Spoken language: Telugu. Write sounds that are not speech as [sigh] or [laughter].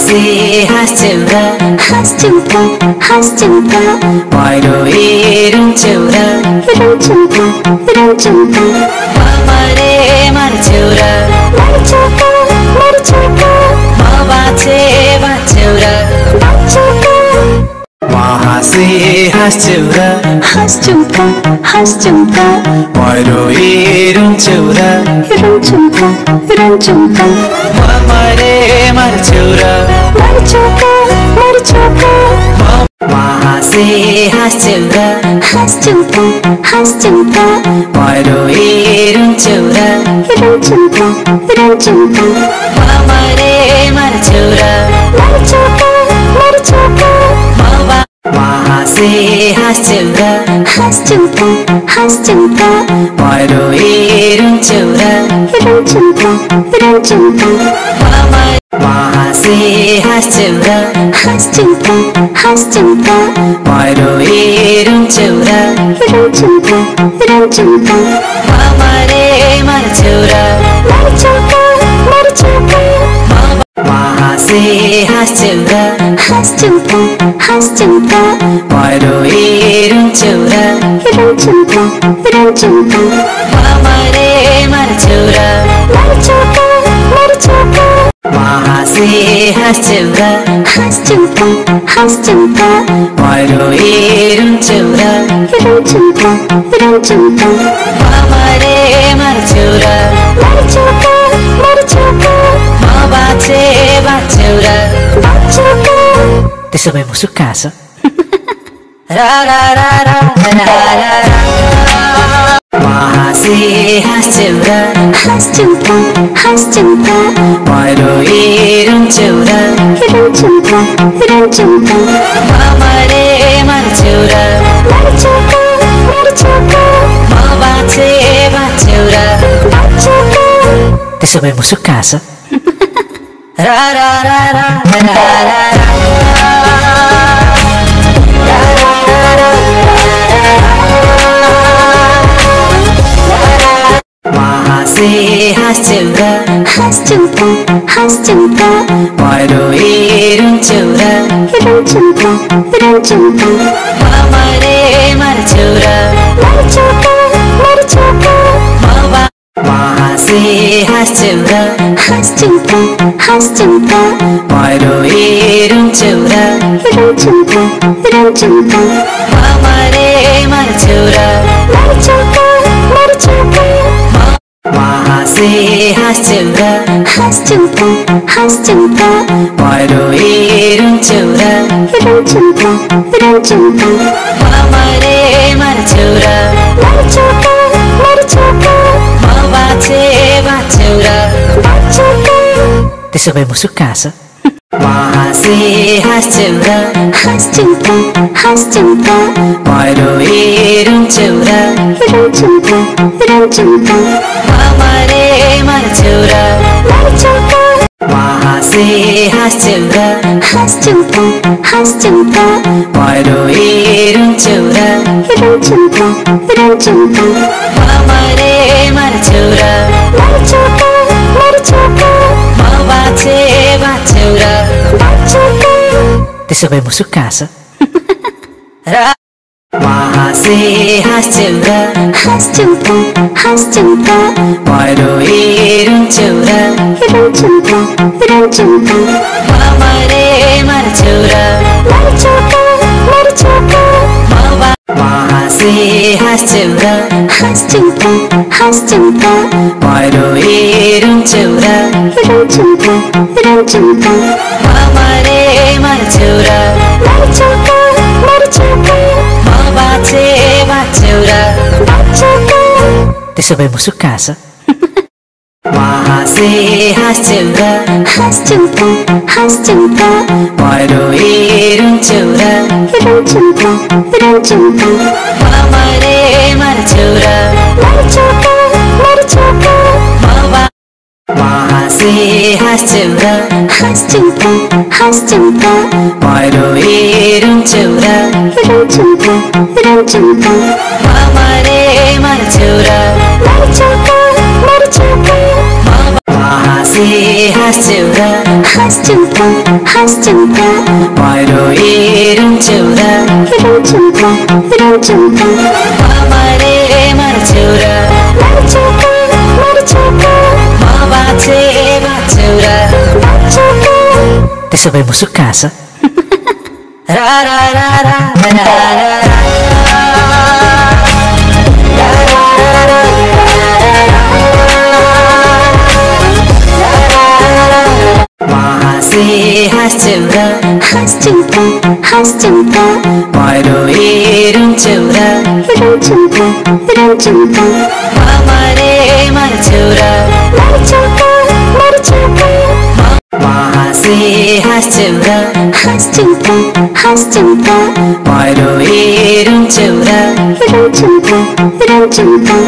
Sweet has chimra, has chimka, has chimka. Why do we run chimra, run chimka, run chimka? Baba re mar chimra, mar chimka, mar chimka. Baba che mar chimra, mar chimka. Waha se has chimra, has chimka, has chimka. Why do we run chimra, run chimka, run chimka? Baba మరచురా? మరచుక మరచుక. మహాసే హస్చురా హస్చుక హస్చుక. హాస్య హాస్యంగా హాస్యంగా హాస్యంగా. మరో ఏరం చెవురా రంచుంకా రంచుంకా హాస్య హాస్యంగా హాస్యంగా హాస్యంగా. మరో ఏరం చెవురా రంచుంకా రంచుంకా మరే మన చెవురా మరచుంకా మరచుంకా హాస్య హాస్యంగా. హాస్యంక మరో ఏరుంచుర రంచుంక రంచుంక మరే మరచుర మరచుక మరచుక మహాసే హస్చుర హాస్యంక హాస్యంక మరో ఏరుంచుర రంచుంక రంచుంక మరే మరచుర మరచుక त्यसो भए मुसुक्क हाँस रा रा रा रा रा रा रा। म हाँसी हाँस्छौरा हाँस्यौका హాస్య హాస్యంగా హాస్యంగా హాస్యంగా. మరో ఏరుంచురా. రంచుంకా రంచుంకా మరే మరచురా. మరచుకా మరచుకా హాస్య హాస్యంగా హాస్యంగా హాస్యంగా. మరో ఏరుంచురా. రంచుంకా రంచుంకా మరే మరచురా. మరచుకా त्यसो भए मुसुक्क छ म हाँसी हाँस्छौरा हाँस्यौका हाँस्यौका पहिरो रुन्छौरा रुन्छौका रुन्छौका म मरे मर्छौरा मर्छौका म हाँसी हाँस्छौरा हाँस्यौका हाँस्यौका पहिरो रुन्छौरा रुन्छौका रुन्छौका म मरे मर्छौरा त्यसो भए मुसुक्क हाँस [laughs] रा म हाँसी हाँस्छौरा हाँस्यौका हाँस्यौका पहिरो रुन्छौरा रुन्छौका रुन्छौका म त्यसो भए मुसुक्क हाँसी కాసే హాస్యంగా హాస్యంగా హాస్యంగా వారు ఏరుంచురా రంచుంకా రంచుంకా మామరే మరచురా మరచుకా మరచుకా మామా మాసే హాస్యంగా హాస్యంగా హాస్యంగా వారు ఏరుంచురా రంచుంకా రంచుంకా మామరే హాస్చుంక హాస్చుంక వారో ఏరం చెవురా రంచుంక రంచుంక మామరే మర చెవురా మరచుంక त्यसो भए मुसुक्क हाँस रा रा रा रा रा हाँसे हाँस्छौरा हाँस चुका हाँस चुका मेरो हेरुम चौरा रम चुका रम चुका मरे मर चौरा मर चुका मर चुका म हाँसे हाँस्छौरा हाँस चुका हाँस चुका मेरो हेरुम चौरा रम चुका